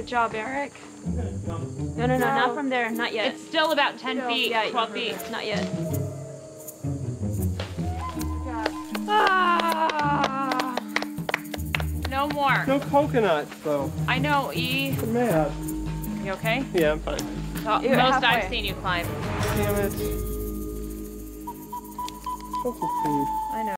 Good job, Erik. Mm-hmm. No, No, no, not from there. Not yet. It's still about 10 Still, feet, yeah, 12 feet. Not yet. Ah, no more. No coconuts, though. I know, E. I'm mad. You okay? Yeah, I'm fine. So- most halfway. I've seen you climb. Damn it. I know.